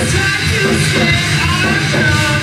Try to stay out of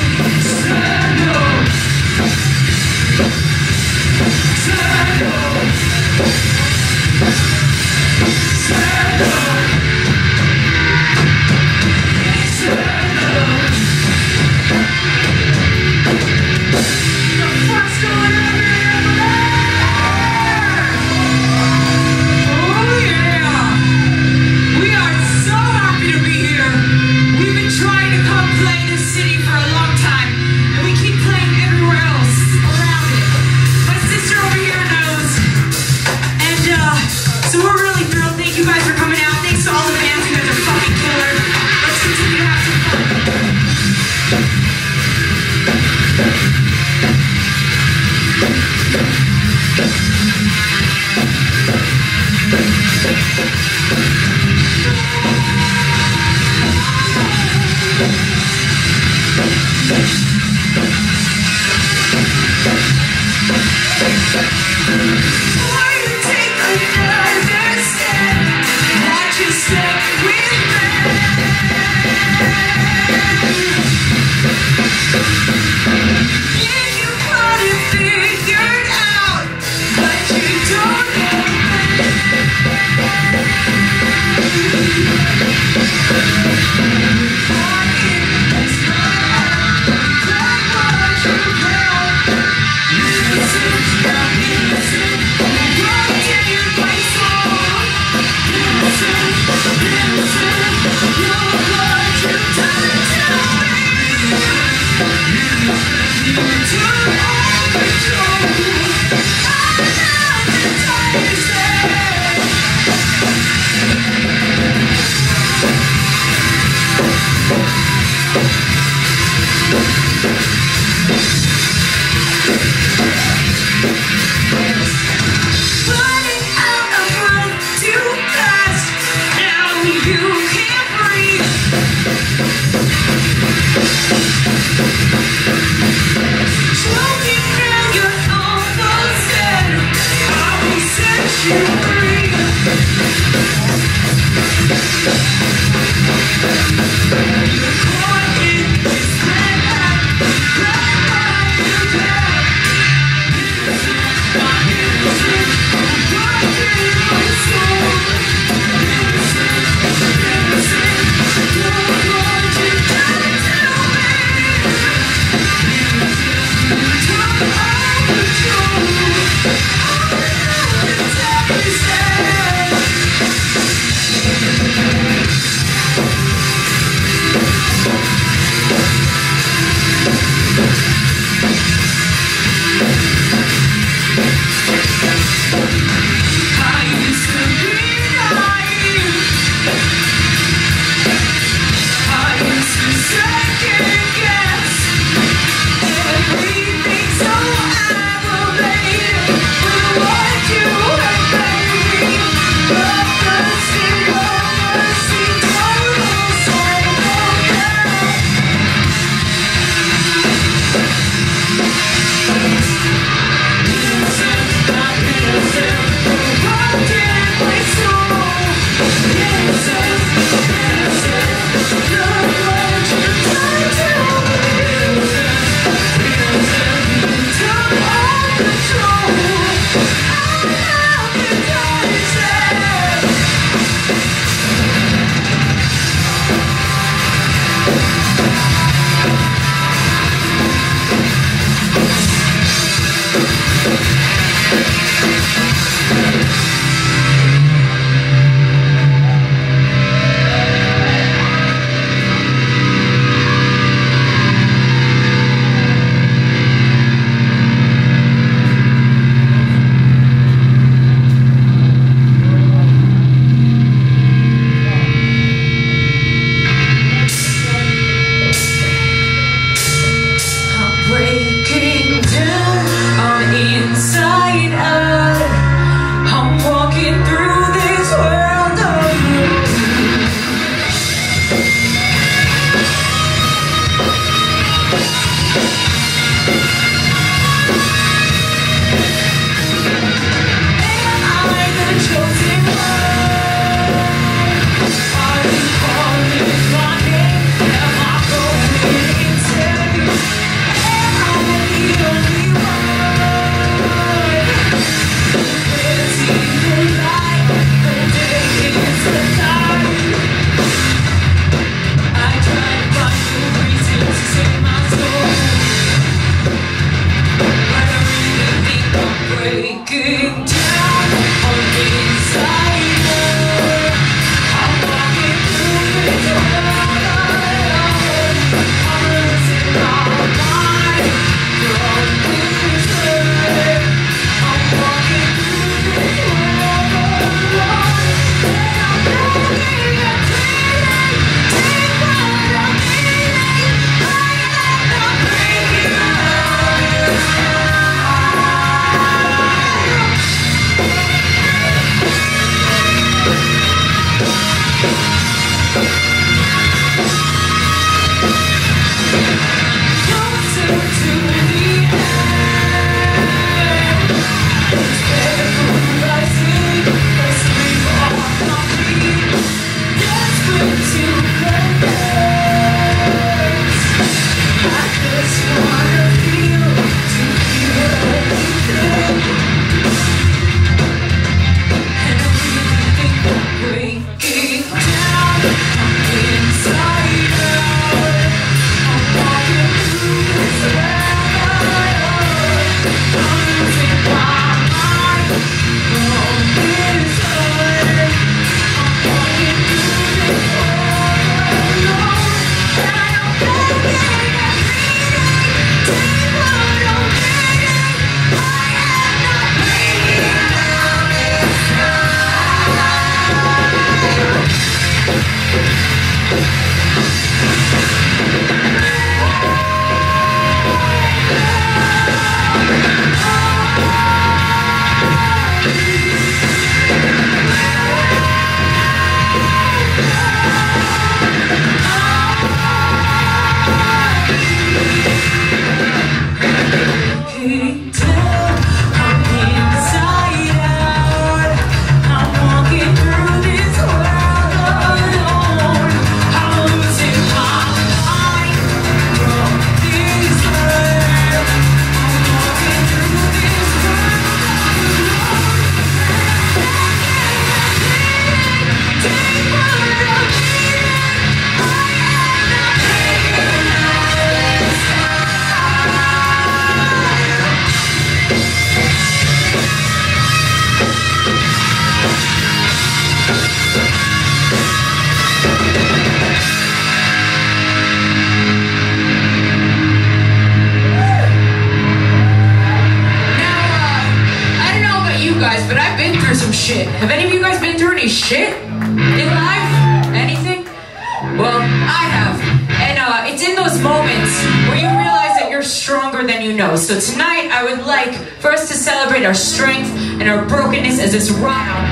As it's round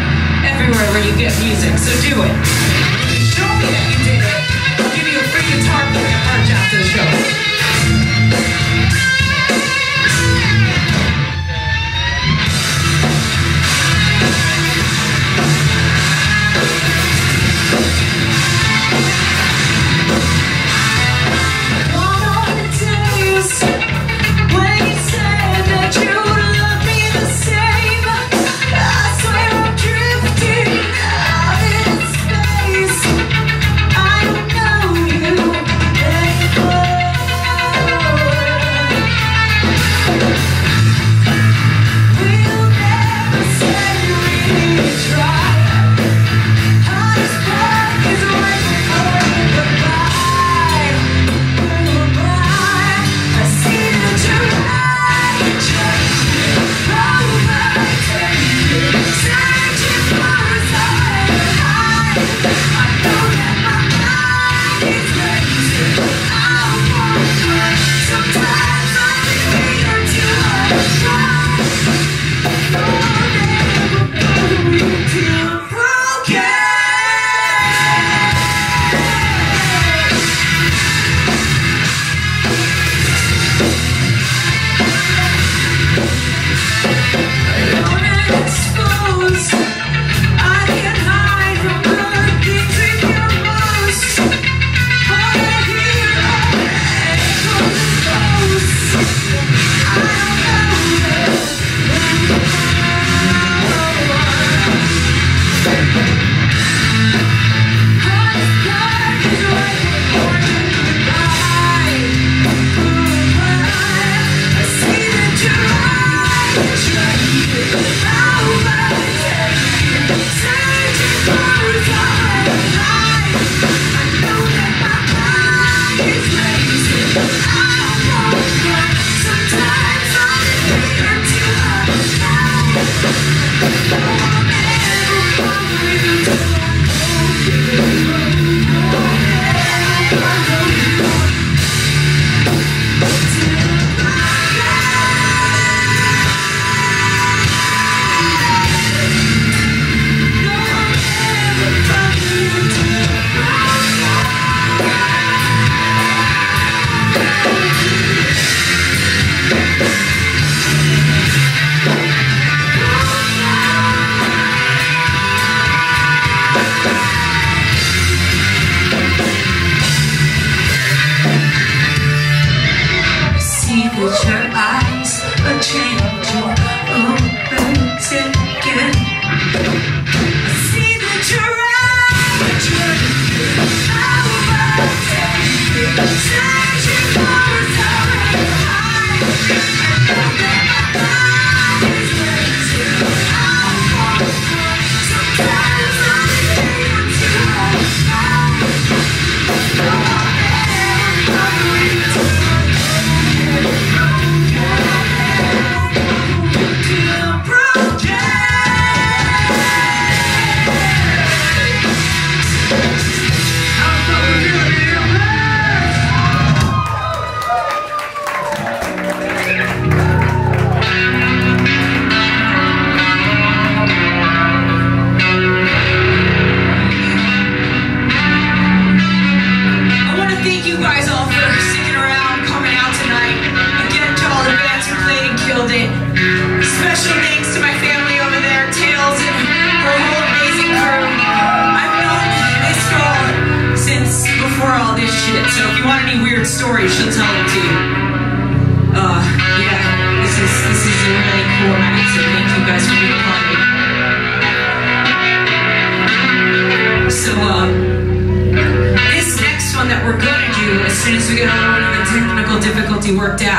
everywhere where you get music. So do it.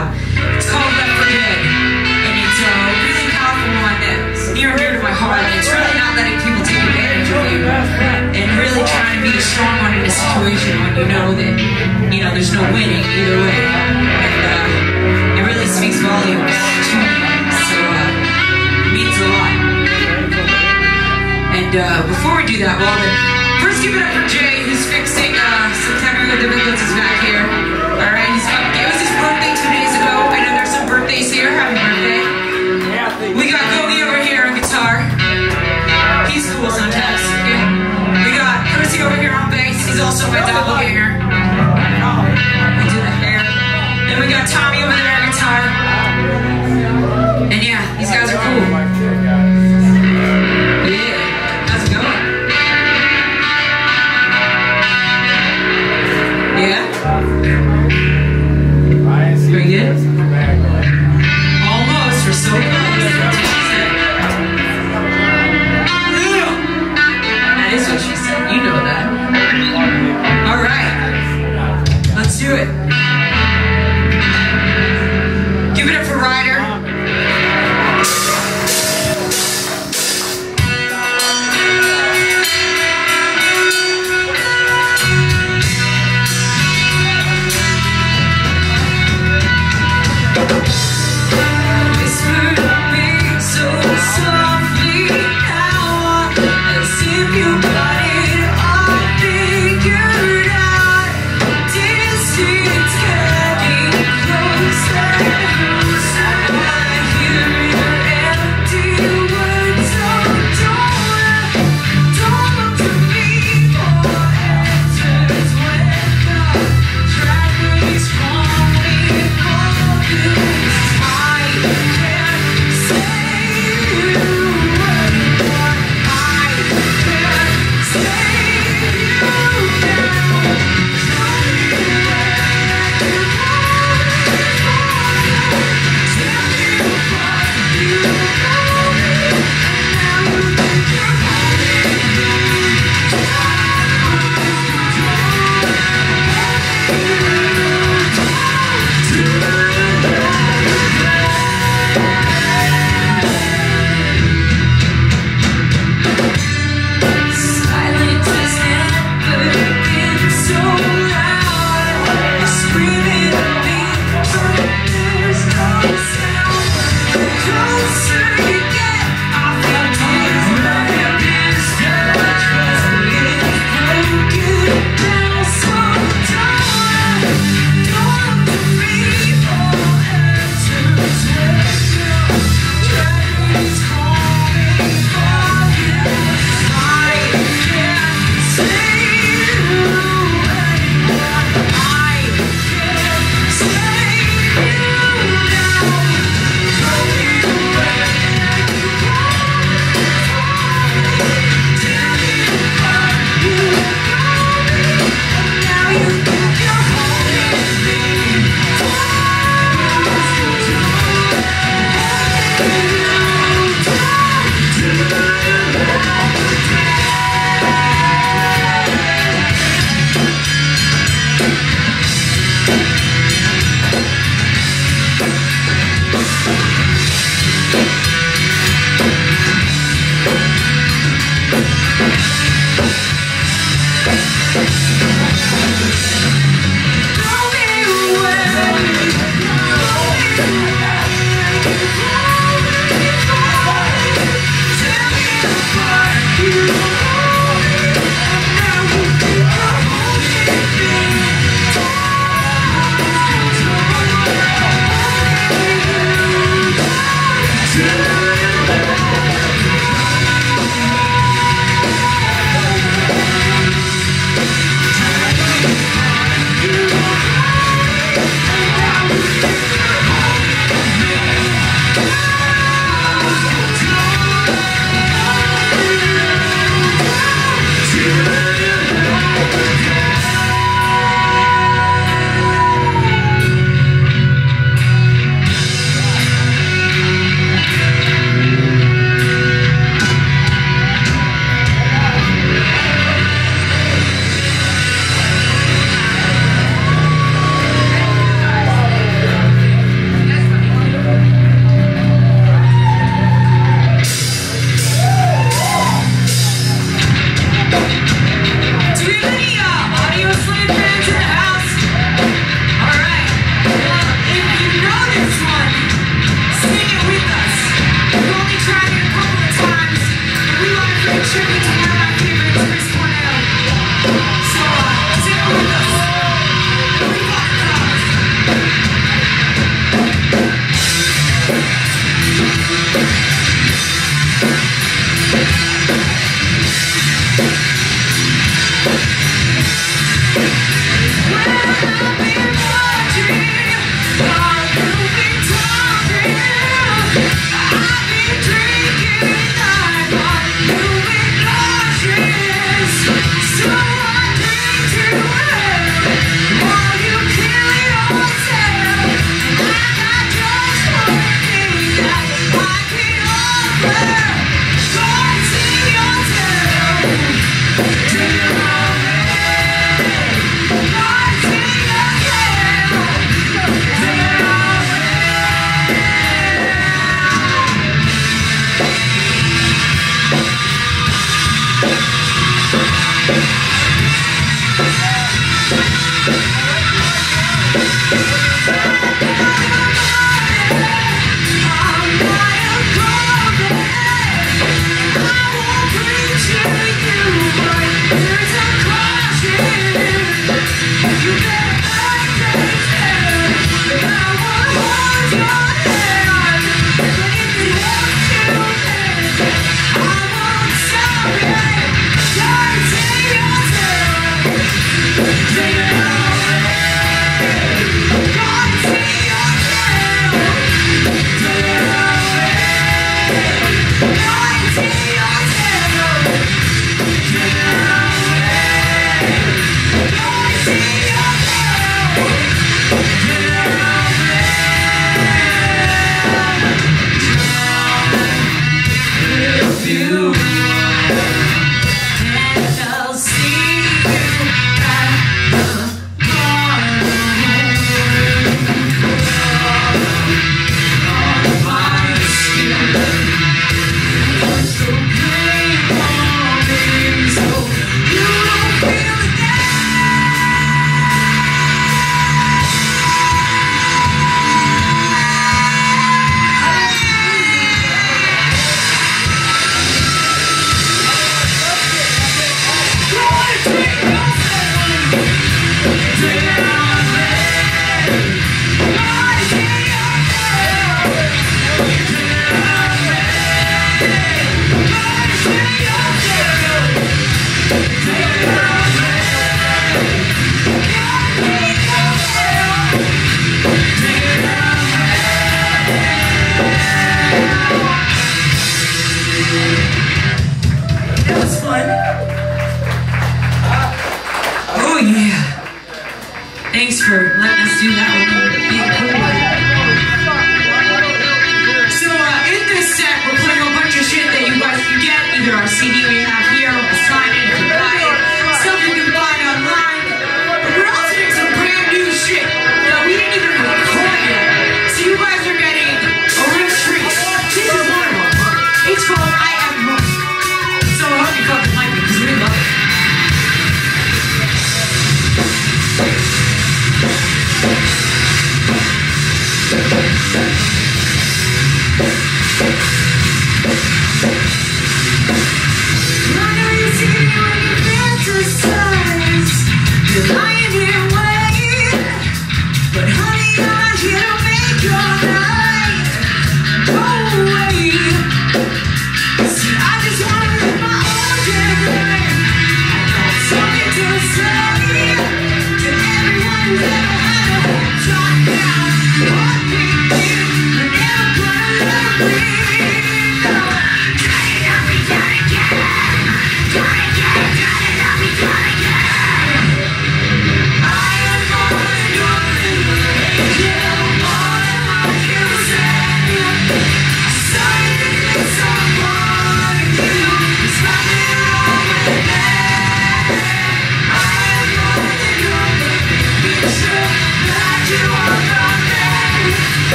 out. It's called Left for Dead, and it's a really powerful one that's near and dear to my heart. It's really not letting people take advantage of you, and really trying to be strong one in a situation when you know that you know there's no winning either way. And uh, it really speaks volumes to me, so uh, it means a lot. And uh, before we do that, well, first give it up for Jay, who's fixing uh, September with the Midlands' back. was on test. And we got Chrissy over here on bass. He's also my doppelganger. Oh, we do the hair. Then we got Tommy over there on guitar. And yeah, these guys are cool. Yeah, how's it? Yeah?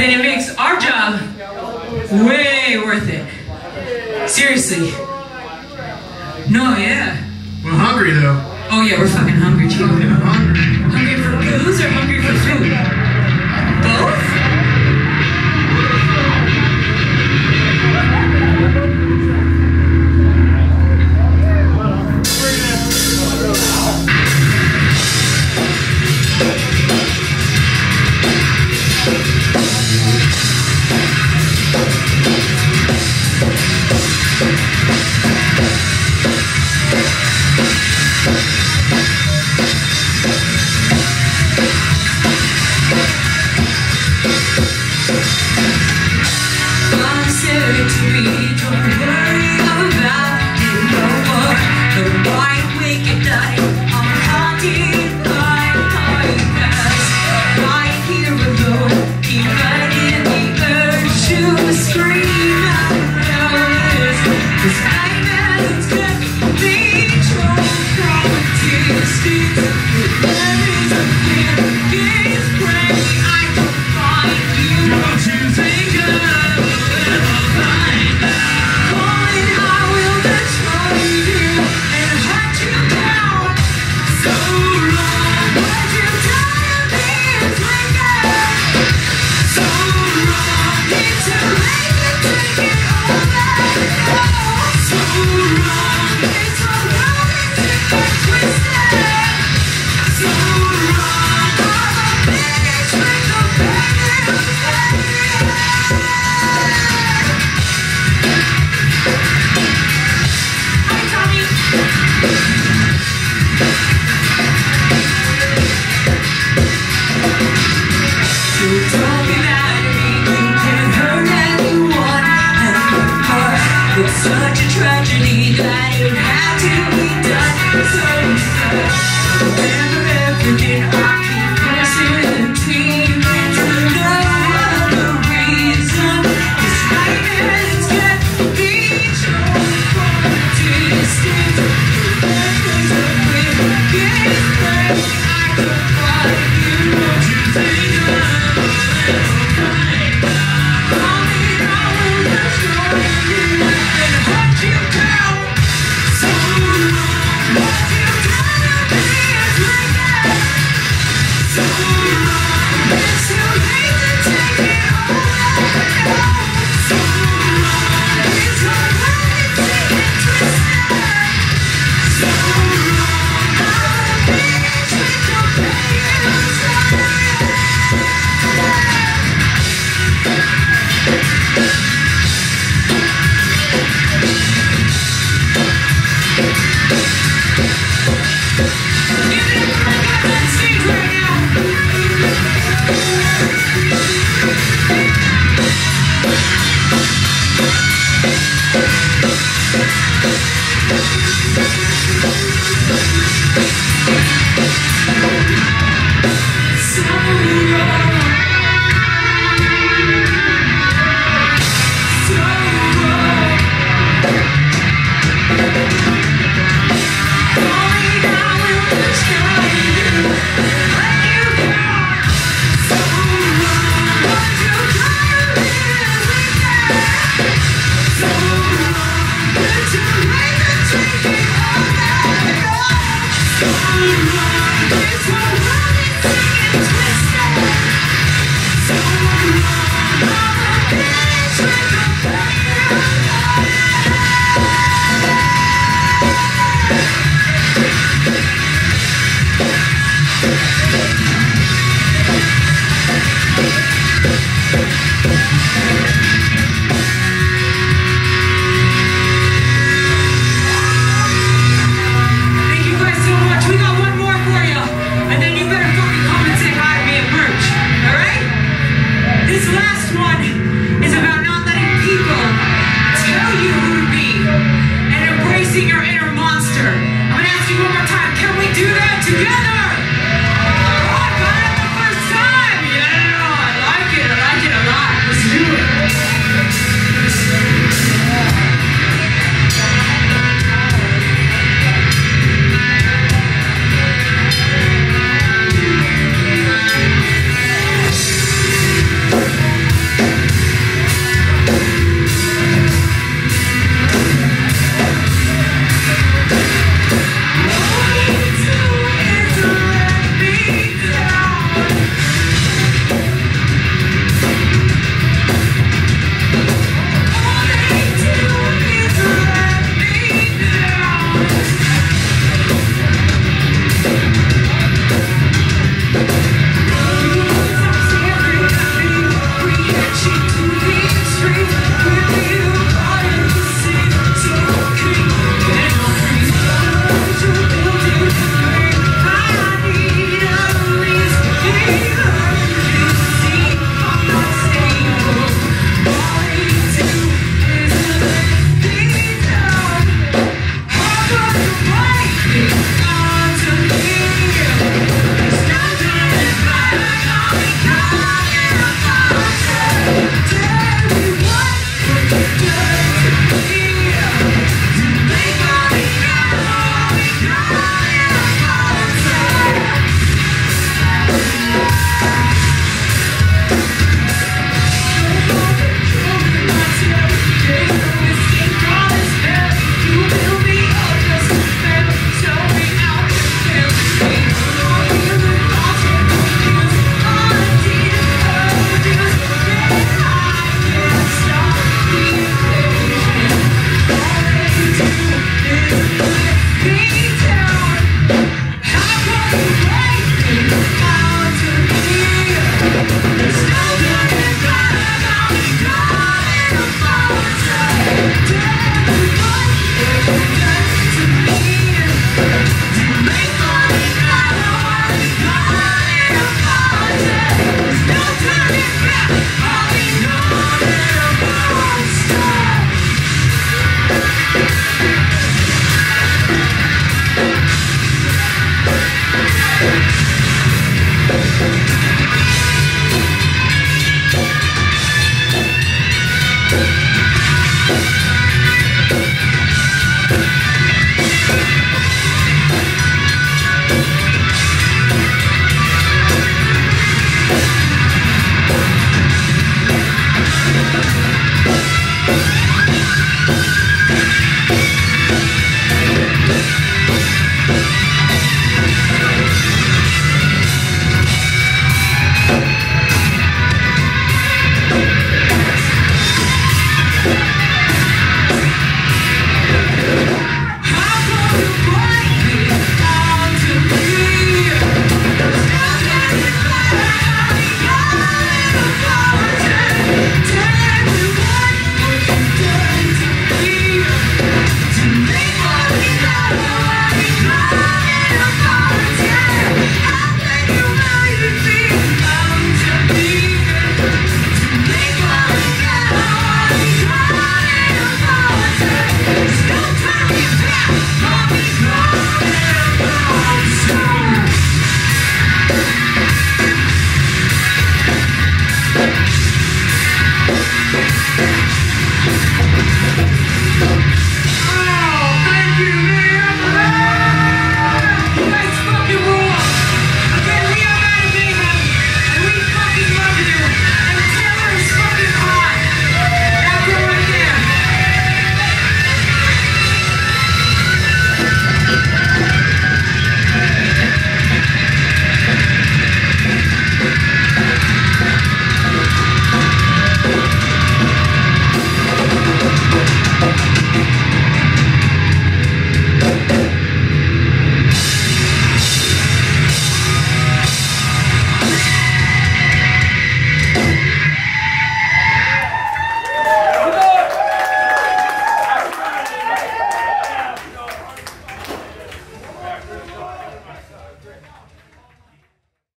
then it makes our job way worth it. Seriously. No, yeah. We're hungry though. Oh yeah, we're